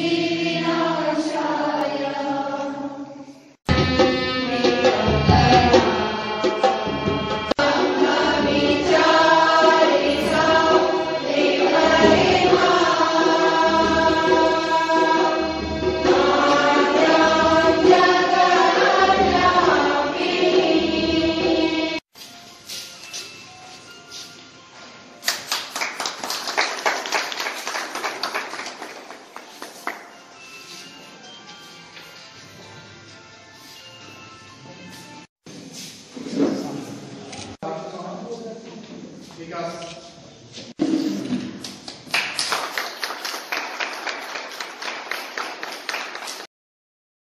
He Obrigado.